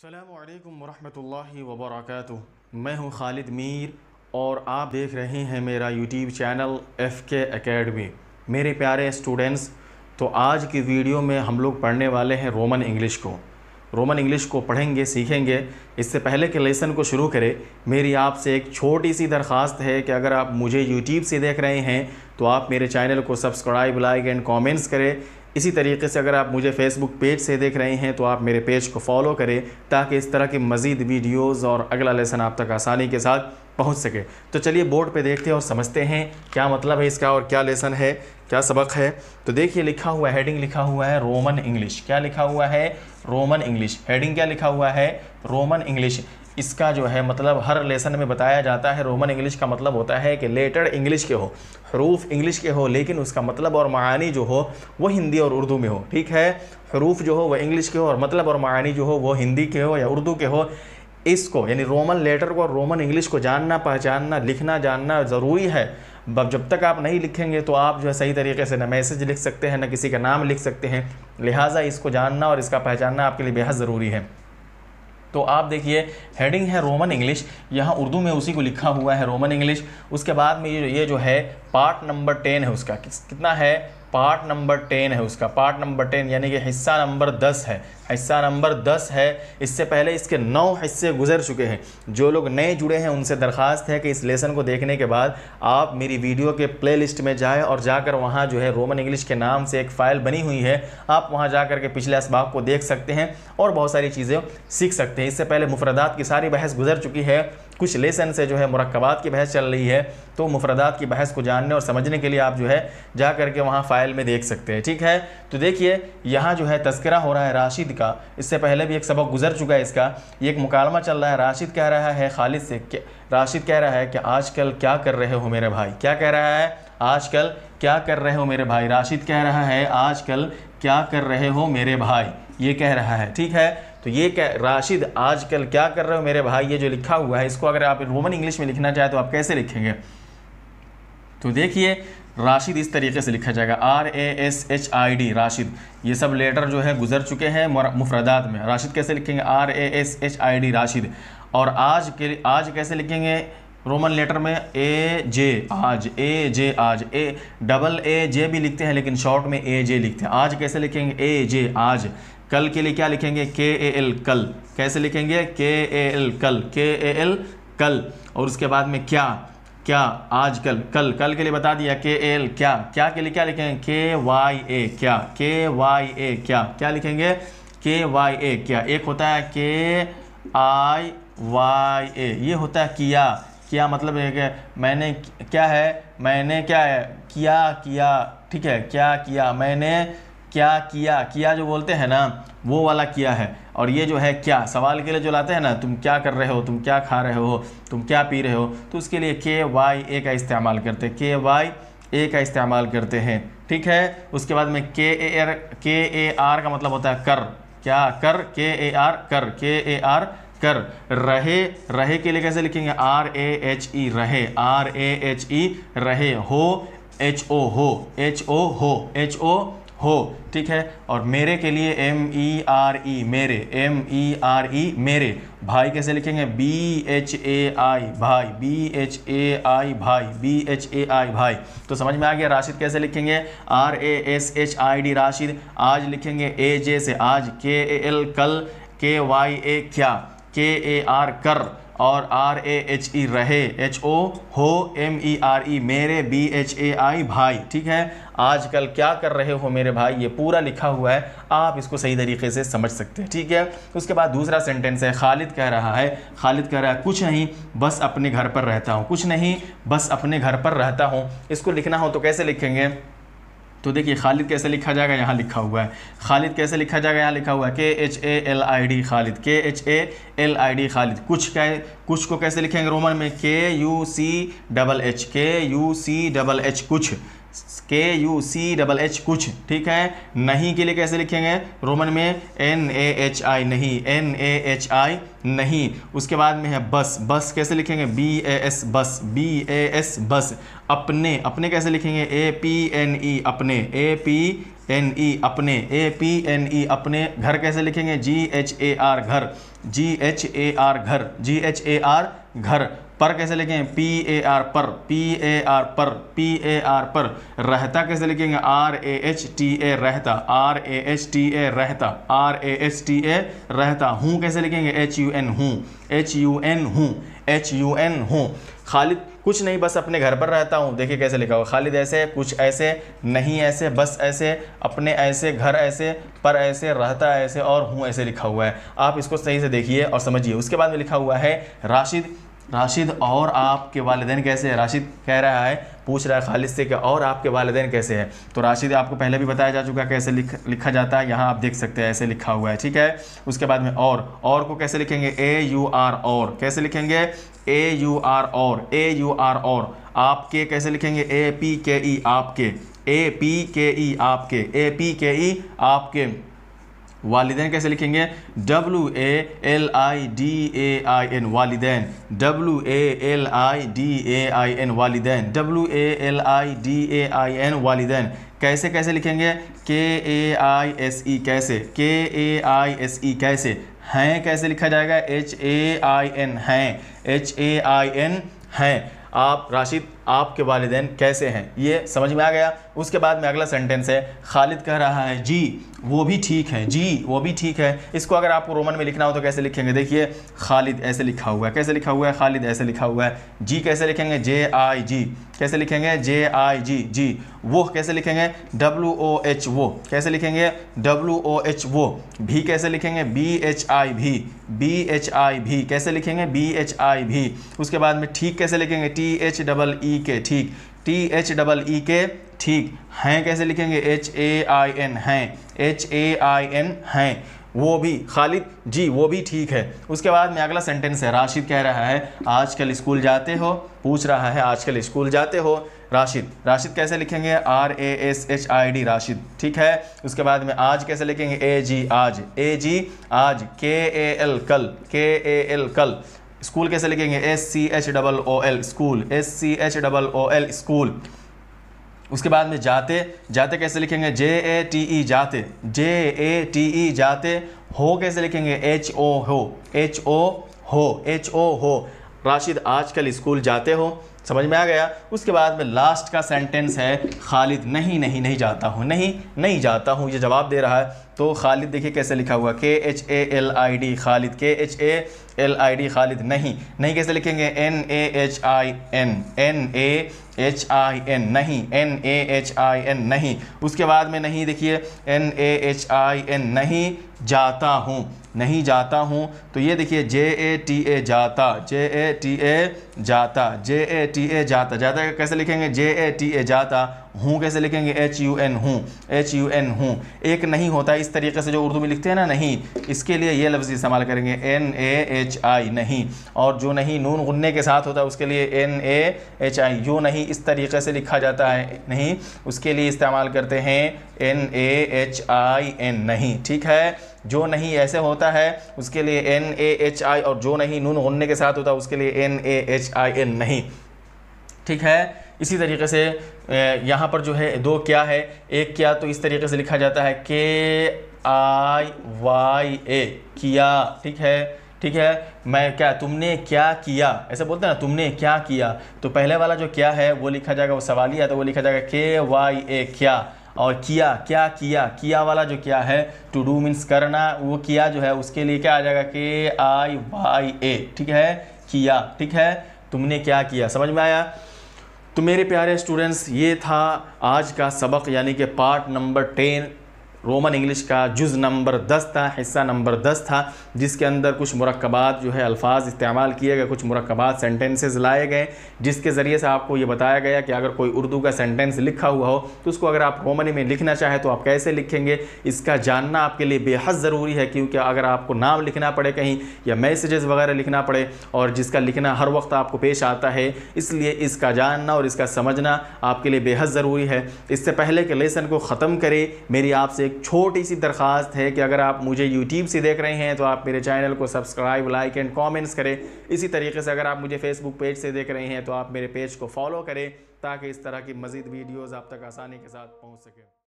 अल्लाम वरहमतुल्लाहि वबरकातुह मैं हूँ खालिद मीर और आप देख रहे हैं मेरा YouTube channel F K academy मेरे प्यारे स्टूडेंट्स तो आज की वीडियो में हम लोग पढ़ने वाले हैं रोमन इंग्लिश को। रोमन इंग्लिश को पढ़ेंगे, सीखेंगे। इससे पहले के लेसन को शुरू करें। मेरी आपसे एक छोटी सी दरख्वास्त है कि अगर आप मुझे यूट्यूब से देख रहे हैं तो आप मेरे चैनल को सब्सक्राइब लाइक एंड कमेंट्स करें। इसी तरीके से अगर आप मुझे फेसबुक पेज से देख रहे हैं तो आप मेरे पेज को फॉलो करें, ताकि इस तरह की मज़ीद वीडियोज़ और अगला लेसन आप तक आसानी के साथ पहुँच सके। तो चलिए बोर्ड पर देखते हैं और समझते हैं क्या मतलब है इसका और क्या लेसन है, क्या सबक है। तो देखिए लिखा हुआ हेडिंग लिखा हुआ है रोमन इंग्लिश क्या लिखा हुआ है? रोमन इंग्लिश हेडिंग क्या लिखा हुआ है? रोमन इंग्लिश इसका जो है मतलब हर लेसन में बताया जाता है। रोमन इंग्लिश का मतलब होता है कि लेटर इंग्लिश के हो, हरूफ इंग्लिश के हो, लेकिन उसका मतलब और मानी जो हो, वो हिंदी और उर्दू में हो। ठीक है? हरूफ जो हो वह इंग्लिश के हो और मतलब और मानी जो हो, वो हिंदी के हो या उर्दू के हो। इसको, यानी रोमन लेटर को और रोमन इंग्लिश को जानना, पहचानना, लिखना, जानना ज़रूरी है। जब तक आप नहीं लिखेंगे तो आप जो है सही तरीके से ना मैसेज लिख सकते हैं, ना किसी का नाम लिख सकते हैं। लिहाजा इसको जानना और इसका पहचानना आपके लिए बेहद ज़रूरी है। तो आप देखिए हेडिंग है रोमन इंग्लिश यहाँ उर्दू में उसी को लिखा हुआ है रोमन इंग्लिश उसके बाद में ये जो है पार्ट नंबर टेन है उसका। कितना है? पार्ट नंबर टेन है उसका। पार्ट नंबर टेन यानी कि हिस्सा नंबर दस है। हिस्सा नंबर दस है। इससे पहले इसके नौ हिस्से गुजर चुके हैं। जो लोग नए जुड़े हैं, उनसे दरख्वास्त है कि इस लेसन को देखने के बाद आप मेरी वीडियो के प्ले लिस्ट में जाएँ और जाकर वहाँ जो है रोमन इंग्लिश के नाम से एक फ़ाइल बनी हुई है। आप वहाँ जा के पिछले इसबाब को देख सकते हैं और बहुत सारी चीज़ें सीख सकते हैं। इससे पहले मुफरदात की सारी बहस गुजर चुकी है। कुछ लेसन से जो है मरकबात की बहस चल रही है। तो मुफरदात की बहस को जानने और समझने के लिए आप जो है जा करके वहाँ फ़ाइल में देख सकते हैं। ठीक है? तो देखिए, यहाँ जो है तस्करा हो रहा है राशिद का। इससे पहले भी एक सबक गुजर चुका है इसका। ये एक मुकालमा चल रहा है। राशिद कह रहा है, खालिद से राशिद कह रहा है कि आजकल क्या कर रहे हो मेरे भाई? क्या कह रहा है? आजकल क्या कर रहे हो मेरे भाई? राशिद कह रहा है, आजकल क्या कर रहे हो मेरे भाई? ये कह रहा है। ठीक है? तो ये क्या राशिद, आजकल क्या कर रहे हो मेरे भाई? ये जो लिखा हुआ है, इसको अगर आप रोमन इंग्लिश में लिखना चाहे तो आप कैसे लिखेंगे? तो देखिए राशिद इस तरीके से लिखा जाएगा। R A S H I D Rashid. ये सब लेटर जो है, गुजर चुके हैं मुफरदात में। राशिद कैसे लिखेंगे? R A S H I D Rashid. और आज के आज कैसे लिखेंगे? रोमन लेटर में ए जे आज। ए जे आज। ए डबल ए जे भी लिखते हैं, लेकिन शॉर्ट में ए जे लिखते हैं। आज कैसे लिखेंगे? ए जे आज। कल के लिए क्या लिखेंगे? के ए एल कल। कैसे लिखेंगे? के ए एल कल। के ए एल कल। और उसके बाद में क्या? क्या आज कल कल कल के लिए बता दिया के एल क्या? क्या के लिए क्या लिखेंगे के वाई ए क्या? के वाई ए क्या? क्या लिखेंगे? के वाई ए क्या? एक होता है के आई वाई ए ये होता है किया। किया मतलब है कि मैंने क्या है? मैंने क्या है? किया किया, ठीक है, क्या किया? मैंने क्या किया किया जो बोलते हैं ना, वो वाला किया है। और ये जो है क्या? सवाल के लिए जो लाते हैं ना, तुम क्या कर रहे हो? तुम क्या खा रहे हो? तुम क्या पी रहे हो? तो उसके लिए के वाई ए का इस्तेमाल करते हैं। के वाई ए का इस्तेमाल करते हैं। ठीक है? उसके बाद में के ए आर के ए आर का मतलब होता है कर। क्या? कर के ए आर कर। के ए आर कर। रहे रहे के लिए कैसे लिखेंगे? आर ए एच ई रहे। आर ए एच ई रहे। हो एच ओ हो। एच ओ हो। एच ओ हो, ठीक है? और मेरे के लिए एम ई आर ई मेरे एम ई आर ई मेरे। भाई कैसे लिखेंगे? बी एच ए आई भाई बी एच ए आई भाई बी एच ए आई भाई। तो समझ में आ गया राशिद कैसे लिखेंगे? R A S H I D Rashid. आज लिखेंगे ए जे से। आज के ए एल कल के वाई ए क्या? के ए आर कर और आर ए एच ई रहे एच ओ हो एम ई आर ई मेरे बी एच ए आई भाई, ठीक है? आजकल क्या कर रहे हो मेरे भाई? ये पूरा लिखा हुआ है, आप इसको सही तरीके से समझ सकते हैं, ठीक है? उसके बाद दूसरा सेंटेंस है, खालिद कह रहा है, खालिद कह रहा है, कुछ नहीं, बस अपने घर पर रहता हूँ, कुछ नहीं, बस अपने घर पर रहता हूँ। इसको लिखना हो तो कैसे लिखेंगे? तो देखिए, खालिद कैसे लिखा जाएगा? यहाँ लिखा हुआ है। खालिद कैसे लिखा जाएगा? यहाँ लिखा हुआ है K H A L I D Khalid. K H A L I D Khalid. कुछ कै कुछ को कैसे लिखेंगे रोमन में? K U C double H K U C double H कुछ। K U C double H कुछ, ठीक है? नहीं के लिए कैसे लिखेंगे? रोमन में एन ए एच आई नहीं एन ए एच आई नहीं। उसके बाद में है बस। बस कैसे लिखेंगे? बी ए एस बस। बी ए एस बस। अपने। अपने कैसे लिखेंगे? ए पी एन ई अपने। ए पी एन ई अपने ए पी एन ई अपने, घर कैसे लिखेंगे? जी एच ए आर घर जी एच ए आर घर जी एच ए आर घर, पर कैसे लिखेंगे? पी ए आर पर पी ए आर पर पी ए आर पर, रहता कैसे लिखेंगे? R A H T A रहता R A H T A रहता R A H T A रहता, हूँ कैसे लिखेंगे? एच यू एन हूँ एच यू एन हूँ एच यू एन हूँ, खालिद कुछ नहीं, बस अपने घर पर रहता हूँ। देखिए कैसे लिखा हुआ, खालिद ऐसे, कुछ ऐसे, नहीं ऐसे, बस ऐसे, अपने ऐसे, घर ऐसे, पर ऐसे, रहता ऐसे और हूँ ऐसे लिखा हुआ है। आप इसको सही से देखिए और समझिए। उसके बाद में लिखा हुआ है, राशिद राशिद, और आपके वालदेन कैसे हैं? राशिद कह रहा है, पूछ रहा है खालिद से कि और आपके वालदेन कैसे हैं? तो राशिद आपको पहले भी बताया जा चुका है कैसे लिख, लिखा जाता है। यहाँ आप देख सकते हैं, ऐसे लिखा हुआ है, ठीक है? उसके बाद में और और को कैसे लिखेंगे? ए यू आर और। कैसे लिखेंगे? ए यू आर और। ए यू आर और। आपके कैसे लिखेंगे? ए पी के ई आपके। ए पी के ई आपके। ए पी के ई आपके। वालिदैन कैसे लिखेंगे? W A L I D A I N वालिदैन। W A L I D A I N वालिदैन। W A L I D A I N वालिदैन। कैसे कैसे लिखेंगे? के ए आई एस ई कैसे? के ए आई एस ई कैसे? हैं कैसे लिखा जाएगा? एच ए आई एन हैं। एच ए आई एन हैं। आप राशिद आपके वालदेन कैसे हैं? ये समझ में आ गया? उसके बाद में अगला सेंटेंस है, खालिद कह रहा है, जी, वो भी ठीक है, जी, वो भी ठीक है। इसको अगर आपको रोमन में लिखना हो तो कैसे लिखेंगे? देखिए, खालिद ऐसे लिखा हुआ है, कैसे लिखा हुआ है? खालिद ऐसे लिखा हुआ है, जी कैसे लिखेंगे? जे आई जी। कैसे लिखेंगे? जे आई जी जी। वो कैसे लिखेंगे? डब्ल्यू ओ एच वो। कैसे लिखेंगे? डब्ल्यू ओ एच वो। भी कैसे लिखेंगे? बी एच आई भी। बी एच आई भी। कैसे लिखेंगे? बी एच आई भी। उसके बाद में ठीक कैसे लिखेंगे? टी एच डबल ई के ठीक। टी एच डबल ई के ठीक। हैं कैसे लिखेंगे? एच ए आई एन हैं। एच ए आई एन हैं। वो भी, खालिद, जी, वो भी ठीक है। उसके बाद में अगला सेंटेंस है, राशिद कह रहा है, आजकल स्कूल जाते हो, पूछ रहा है, आजकल स्कूल जाते हो, राशिद। राशिद कैसे लिखेंगे? R A S H I D Rashid, ठीक है। उसके बाद में आज कैसे लिखेंगे? ए जी आज। ए जी आज के ए एल कल। के ए एल कल। स्कूल कैसे लिखेंगे? S C H double O L school. S C H double O L school. उसके बाद में जाते जाते कैसे लिखेंगे? जे ए टी ई जाते। जे ए टी ई जाते। हो कैसे लिखेंगे? एच ओ हो एच ओ हो एच ओ हो राशिद आजकल स्कूल जाते हो। समझ में आ गया? उसके बाद में लास्ट का सेंटेंस है, खालिद, नहीं नहीं नहीं जाता हूँ, नहीं नहीं जाता हूँ, ये जवाब दे रहा है। तो खालिद देखिए कैसे लिखा हुआ K H A L I D Khalid K H A L I D Khalid, नहीं नहीं कैसे लिखेंगे? N A H I N N A H I N नहीं N A H I N नहीं। उसके बाद में नहीं, देखिए N A H I N नहीं, जाता हूँ। नहीं, जाता हूँ तो ये देखिए जे ए टी ए जाता जे ए टी ए जाता जे ए टी ए जाता। जाता कैसे लिखेंगे? जे ए टी ए जाता। हूँ, कैसे लिखेंगे? एच यू एन हूँ एच यू एन हूँ। एक नहीं होता, इस तरीके से जो उर्दू में लिखते हैं ना, नहीं, इसके लिए ये लफ्ज़ इस्तेमाल करेंगे एन ए एच आई नहीं। और जो नहीं, नून गुन्ने के साथ होता है, उसके लिए एन ए एच आई जो नहीं, इस तरीके से लिखा जाता है, नहीं, उसके लिए इस्तेमाल करते हैं N A H I N नहीं, ठीक है? जो नहीं, ऐसे होता है, उसके लिए एन ए एच आई और जो नहीं, नून गुन्ने के साथ होता है, उसके लिए N A H I N नहीं, ठीक है? इसी तरीके से यहाँ पर जो है, दो क्या है? एक क्या तो इस तरीके से लिखा जाता है, के, आई, वाई, ए, किया, ठीक है? ठीक है? मैं क्या, तुमने क्या किया? ऐसे बोलते हैं ना, तुमने क्या किया? तो पहले वाला जो क्या है, वो लिखा जाएगा, वो सवाल सवालिया तो वो लिखा जाएगा, के, वाई, ए, क्या? और किया, क्या किया? किया वाला जो क्या है टू डू मीन्स करना, वो किया जो है, उसके लिए क्या आ जाएगा, के, आई, वाई, ए, ठीक है? किया, ठीक है? तुमने क्या किया? समझ में आया? तो मेरे प्यारे स्टूडेंट्स ये था आज का सबक यानी कि part number ten. Roman English का जुज़ नंबर दस था, हिस्सा नंबर दस था, जिसके अंदर कुछ मरकबात जो है, अल्फाज इस्तेमाल किए गए, कुछ मरकबात सेंटेंसेस लाए गए, जिसके ज़रिए से आपको ये बताया गया कि अगर कोई उर्दू का सेंटेंस लिखा हुआ हो तो उसको अगर आप रोमनी में लिखना चाहें तो आप कैसे लिखेंगे? इसका जानना आपके लिए बेहद ज़रूरी है, क्योंकि अगर आपको नाम लिखना पड़े कहीं, या मैसेजेस वगैरह लिखना पड़े, और जिसका लिखना हर वक्त आपको पेश आता है, इसलिए इसका जानना और इसका समझना आपके लिए बेहद ज़रूरी है। इससे पहले के लेसन को ख़त्म करें, मेरी आपसे एक छोटी सी दरख्वास्त है कि अगर आप मुझे यूट्यूब से देख रहे हैं तो आप मेरे चैनल को सब्सक्राइब लाइक एंड कॉमेंट्स करें। इसी तरीके से अगर आप मुझे फेसबुक पेज से देख रहे हैं तो आप मेरे पेज को फॉलो करें, ताकि इस तरह की मज़ीद वीडियोज़ आप तक आसानी के साथ पहुँच सकें।